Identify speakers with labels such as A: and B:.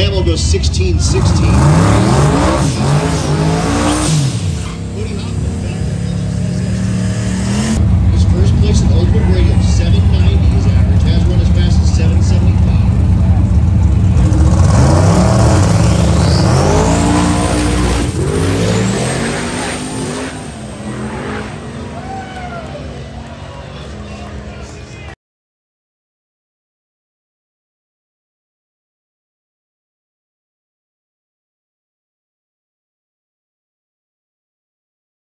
A: Hamill goes 16-16.